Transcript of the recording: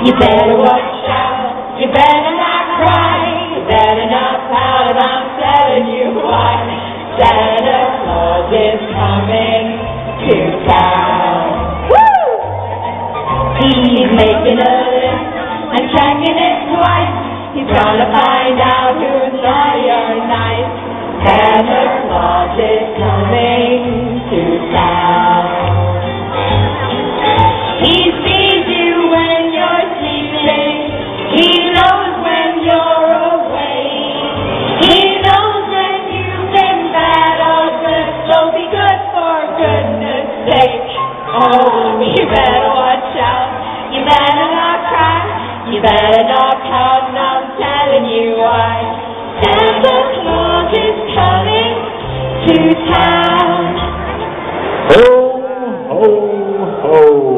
You better watch out. You better not cry. You better not pout. I'm telling you why. Santa Claus is coming to town. Woo! He's making a list and checking it twice. He's gonna find out who's naughty or nice. Santa Claus is coming Oh, you better watch out. You better not cry. You better not come. I'm telling you why. Santa Claus is coming to town. Ho, ho, ho.